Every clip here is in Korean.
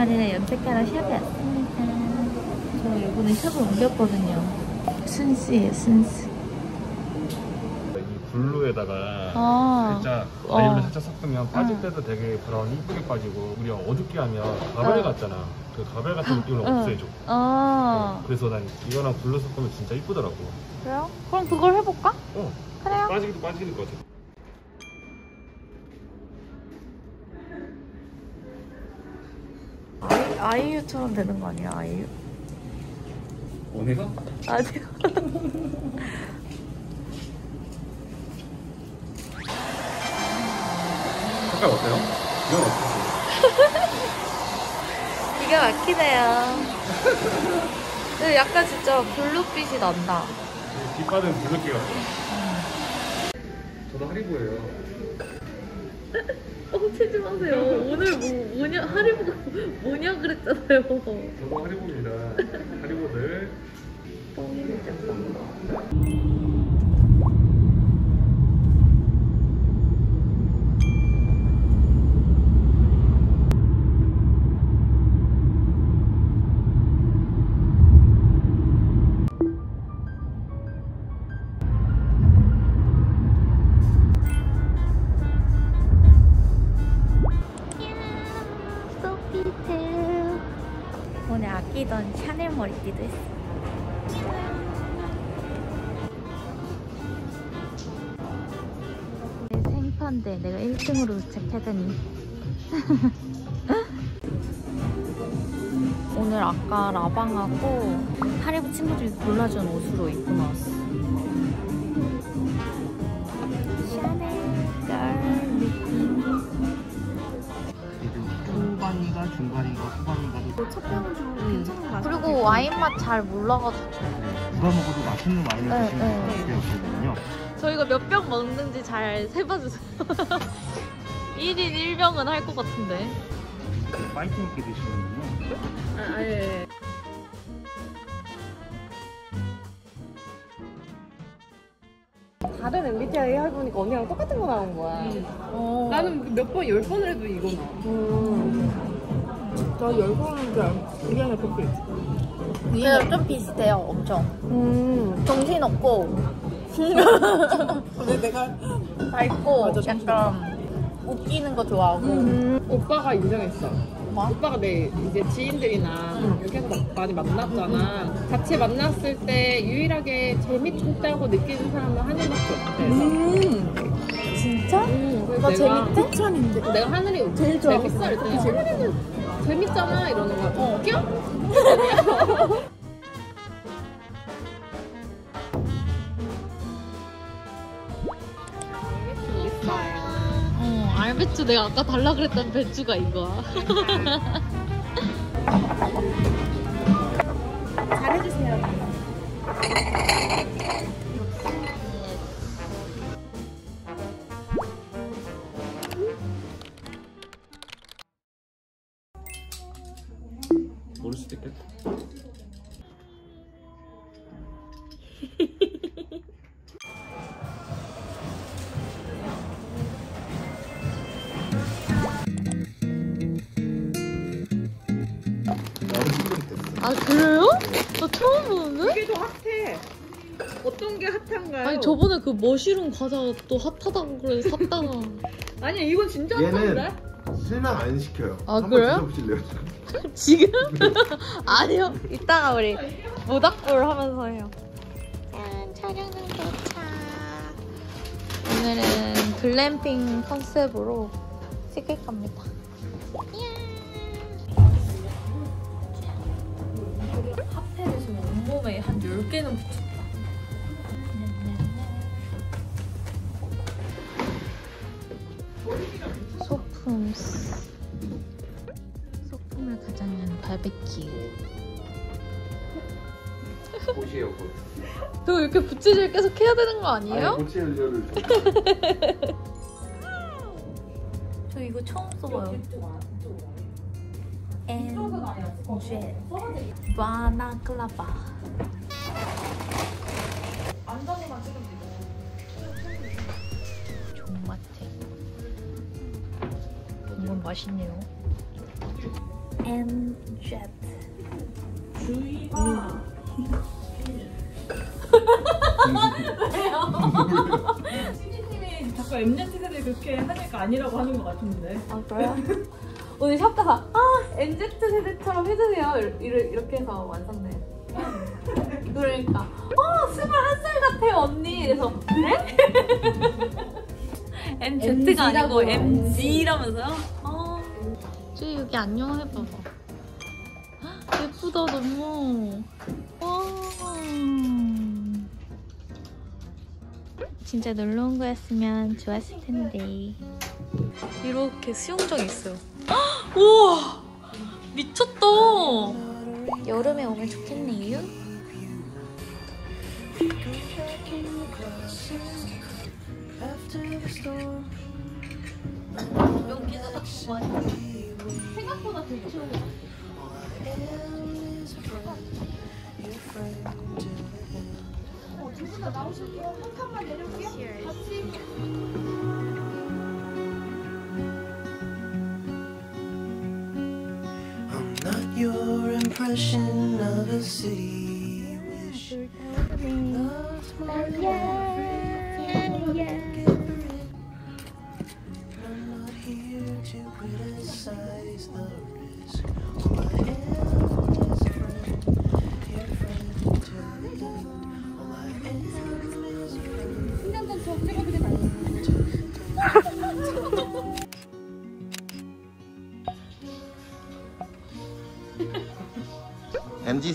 주말에는 염색하러 샵에 왔습니다. 저 이번에 샵을 옮겼거든요. 순수예요, 순수. 이 blue에다가 아. 살짝 어. 아이를 살짝 섞으면 빠질 응. 때도 되게 brown이 이쁘게 빠지고 우리가 어둡게 하면 가발 어. 같잖아 그 가발 같은 느낌을 응. 없애줘 아. 그래서 난 이거랑 blue 섞으면 진짜 이쁘더라고 그래요? 그럼 그걸 해볼까? 어 그래요? 빠지기도 빠지는 것 같아 아이, 아이유처럼 되는 거 아니야, 아이유? 오네가? 아니요. 색깔 어때요? 이건 어떠세요? 기가 막히네요. 근데 약간 진짜 블루빛이 난다. 뒷바닥은 블루기 같아 저도 하리보예요 뻥치지 마세요. 오늘 뭐, 뭐냐, 하리보가 뭐냐 그랬잖아요. 저도 하리보입니다 하리보들 뻥이죠, 뻥. 아끼던 샤넬 머리띠도 했어 내 생판데 내가 1등으로 도착하다니. 오늘 아까 라방하고 하리브 친구들이 골라준 옷으로 입고 나왔어 첫 병은 좀 괜찮은 맛. 그리고 와인 맛 잘 몰라가지고 누가 먹어도 맛있는 와인을 네, 드시는 네. 게 되어 있거든요. 저희가 몇 병 먹는지 잘 세봐주세요 1인 1병은 할 것 같은데 파이팅 있게 드시는군요. 아, 예. 다른 MBTI 해보니까 언니랑 똑같은 거 나온 거야. 어. 나는 몇 번, 열 번을 해도 이거 나와. 나열 번은 ENFP. 근데 좀 비슷해요 엄청 음. 정신없고 근데 내가 밝고 맞아. 약간 웃기는 거 좋아하고 음. 오빠가 인정했어. 뭐? 오빠가 내 이제 지인들이나 이렇게 해서 막 많이 만났잖아. 같이 만났을 때 유일하게 재밌다고 느끼는 사람은 한이밖에 없대. 음. 진짜? 음, 그래서 나 재밌대? 찬인데 내가 하늘이 제일 재밌어 이랬더니 하늘이는 재밌잖아 이러는 거야. 어. 웃겨? 어 알배추 내가 아까 달라 그랬던 배추가 이거야 잘해주세요. 아 그래요? 나 처음 보는데? 이게 더 핫해. 어떤 게 핫한가요? 아니 저번에 그 머쉬룸 과자 또 핫하다고 그래서 샀다가 아니야 이건 진짜 얘는 핫한데? 실망 안 시켜요. 아, 한번 그래요? 드셔보실래요? 지금? 아니요 이따가 우리 모닥불 하면서 해요 짠 촬영은 도착 오늘은 글램핑 컨셉으로 찍을 겁니다 핫팩을 지금 온몸에 한 10개는 붙였다 소품 소품을 가장한 바베큐 보시에요, 곧. 너 이렇게 부채질 계속 해야 되는 거 아니에요? 고치 연료를. 저 이거 처음 써봐요. 앤 쉣. 바나클라바. 안전에만 찍으면 되고. 이건 맛있네요. 앤 쉣. 주의가. 왜요? 신지님이 자꾸 MZ 세대 그렇게 하니까 아니라고 하는 것 같은데. 아 그래요? 오늘 샵 가서 아 MZ 세대처럼 해주세요 이렇게, 해서 완성돼요 그러니까 어 21살 같아요 언니 그래서 그래? MZ가 아니고 MZ 라고. MG라면서요? 어. 쟤 여기 안녕 해봐봐. 헉, 예쁘다 너무. 와. 진짜 놀러 온 거였으면 좋았을 텐데. 이렇게 수영장 있어요. 헉, 우와 미쳤다. 여름에 오면 좋겠네요. 딱. 생각보다 되게 좋은 것 같아요. I'm not your impression of a city wish. Loves more than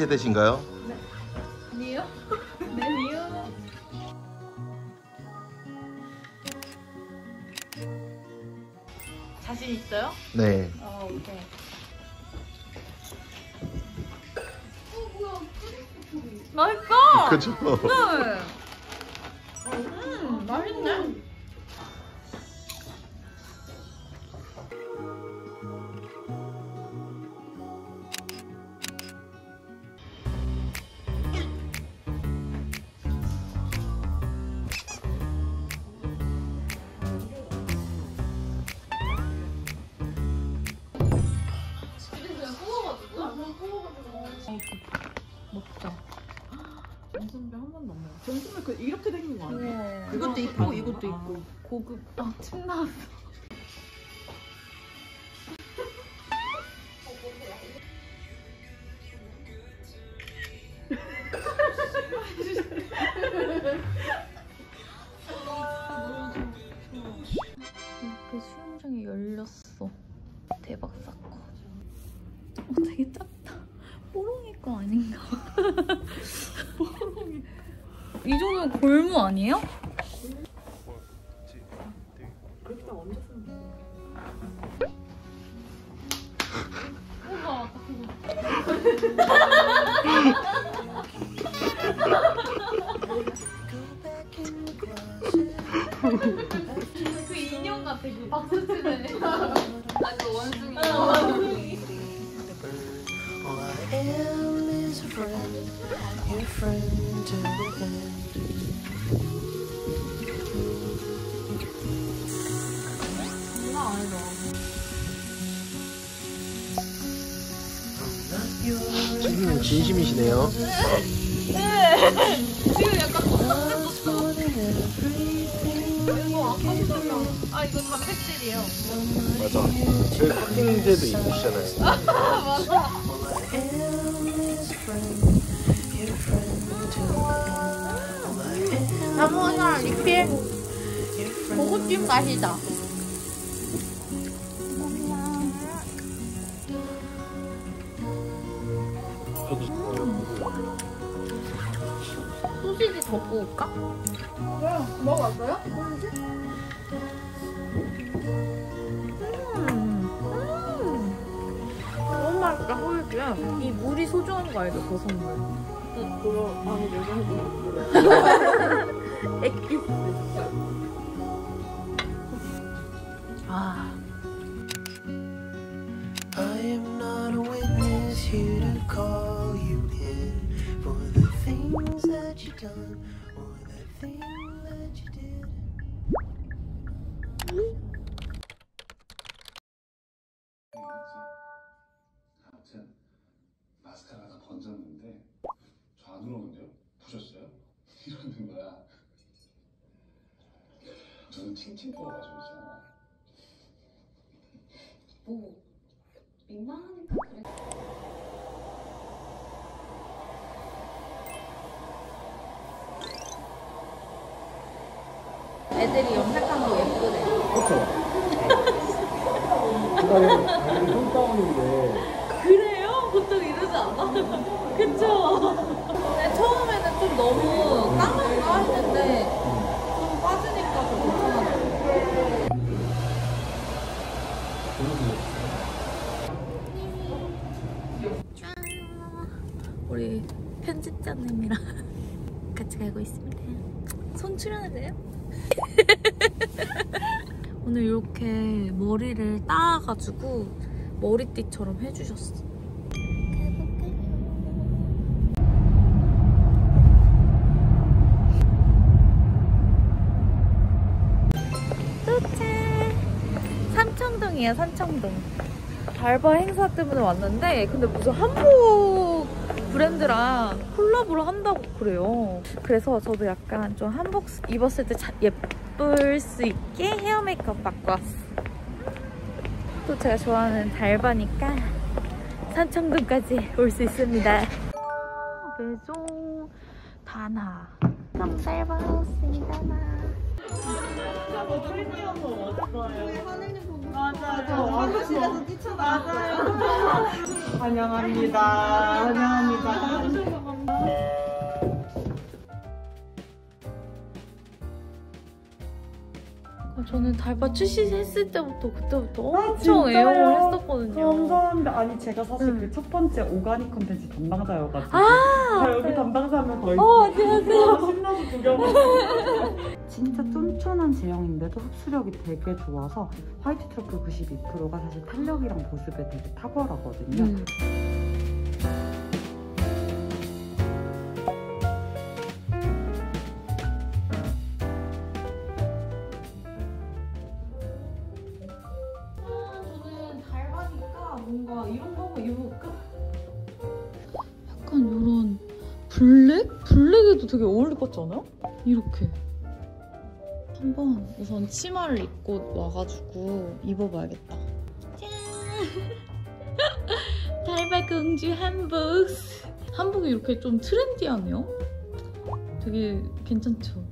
세대신가요? 자신 있어요? 네. 어, 오케이. 맛있어! 그죠? 네. 음, 맛있네. 점심배 한 번도 안 먹어. 점심에 그 이렇게 생긴 거 아니야? 우와. 이것도 있고 이것도 있고. 고급. 아, 침 나왔어. 이렇게 수영장이 열렸어. 대박 사건. 어, 되게 작다. 뽀롱이 거 아닌가? 이 정도면 골무 아니에요? 진심이시네요. loves more than everything. 아 이거 단백질이에요 맞아. 저희 커팅제도 입으시잖아요. I am 아무거나 리필. 고급진 맛이다 소시지 더 구울까? 먹어봤어요? 너무 맛있다 소시지 이 물이 소중한 거 알죠 버섯물 그거 안에 내가 액기스 아 I am not a witness here to call you in for the things that you done 마스카라 가 건졌는데 저 안 울었는데요? 보셨어요? 이러는 거야 저는 칭칭 부어가지고 있잖아 뭐 민망한 애들이 염색한 거 예쁘네. 그래요? 보통 이러지 않아? 그쵸? 근데 처음에는 좀 너무 까만가 했는데 좀 빠지니까 더 괜찮아요. 우리 편집자님이랑 같이 가고 있습니다. 손 출연해도 돼요? 오늘 이렇게 머리를 따가지고 머리띠처럼 해주셨어. 도착! 삼청동이에요, 삼청동. 달바 행사 때문에 왔는데 근데 무슨 한복 브랜드랑 콜라보를 한다고 그래요. 그래서 저도 약간 좀 한복 입었을 때 자- 예쁠 수 있게 헤어 메이크업 받고 왔어. 또 제가 좋아하는 달바니까 산청동까지 올 수 있습니다. 매종 단하 썸달바우스입니다. 환영합니다. 환영합니다. 아, 저는 달바 출시했을 때부터 그때부터 아, 엄청 진짜요? 애용을 했었거든요. 감사합니다. 아니 제가 사실 응. 그첫 번째 오가닉 컨텐츠 담당자여가지고 아! 자, 여기 담당자면 거의 어, 안녕하세요. 신나서 구경하고 진짜 쫀쫀한 제형인데도 흡수력이 되게 좋아서 화이트 트러플 92%가 사실 탄력이랑 보습에 되게 탁월하거든요. 음. 아, 저는 달바니까 뭔가 이런 거 한번 입어볼까? 약간 이런 블랙? 블랙에도 되게 어울릴 것 같지 않아요? 이렇게. 한번 우선 치마를 입고 와가지고 입어봐야겠다. 짠! 달바 공주 한복. 한복이 이렇게 좀 트렌디하네요. 되게 괜찮죠?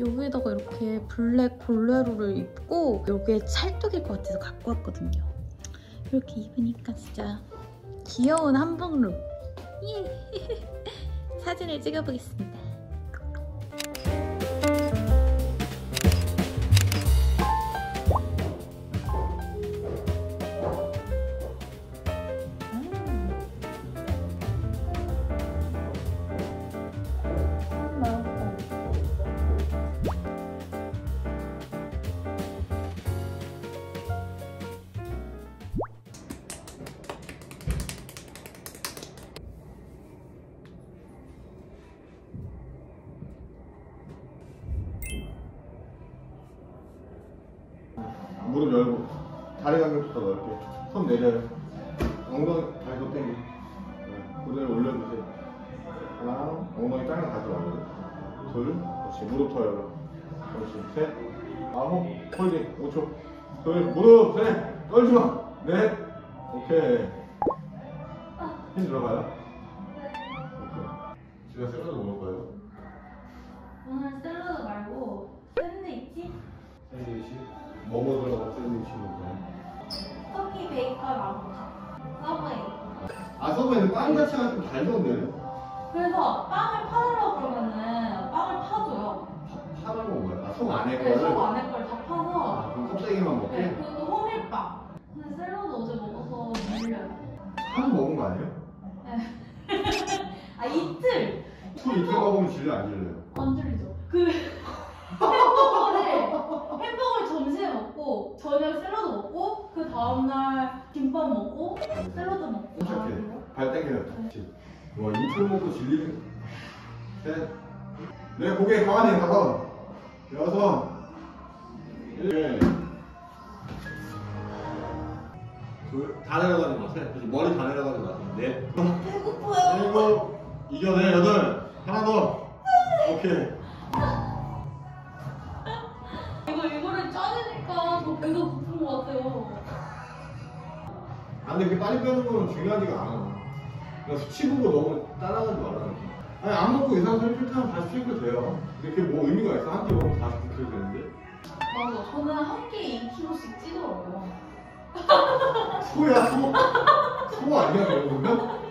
여기에다가 이렇게 블랙 볼레로를 입고 여기에 찰떡일 것 같아서 갖고 왔거든요. 이렇게 입으니까 진짜 귀여운 한복 룩. 예. 사진을 찍어보겠습니다. 다리 간격부터 넓게 손 내려요 엉덩이 더 당기 네, 그대로 올려주세요. 하나 엉덩이 땅에 가져와요 둘 그렇지 무릎 더 열어 그렇지 셋. 아홉 홀딩. 5초. 둘 무릎 셋. 떨지 마. 넷. 오케이. 힘 들어가요? 오케이. 집에 샐러드 먹을 거예요? 오늘 샐러드 말고 샌드위치? 샌드위치? 뭐뭐 들어가 샌드위치 먹어요 터키 베이컨 아보카 서브웨이 아 서브웨이는 빵 자체가 좀 달던데 그래서 빵을 파달라고 그러면은 빵을 파줘요 파는 건 뭐야? 아 속 안에 네, 거를 속 안에 걸 다 파서 아, 그럼 껍데기만 먹게? 네, 그리고 호밀빵 근데 샐러드 어제 먹어서 물려요 하루 먹은 거 아니에요? 아 이틀 술 이틀 먹으면 질려 안 질려요? 안 질리죠? 그 햄버거를 점심에 먹고 저녁 샐러드 먹고 그 다음날 김밥 먹고 샐러드 먹고. 아, 그래요? 발 당겨요. 와 이틀 먹고 질리는 셋내 고개 가만히 다섯 여섯. 일곱 둘다 내려가는 거. 셋, 그렇지 머리 다 내려가는 거. 넷, 배고파요. 일곱. 이겨내. 여덟. 하나 더. 오케이 아 근데 그렇게 빨리 빼는 거는 중요하지가 않아 그러니까 수치 보고 너무 따라가지 말라는 거지 아니 안 먹고 이상 살필 때면 다시 체크 돼요 근데 그게 뭐 의미가 있어 한 끼 먹으면 49kg 되는데 맞아. 저는 한 끼에 2kg씩 찌더라고요. 소야 소? 소 아니야 그러면?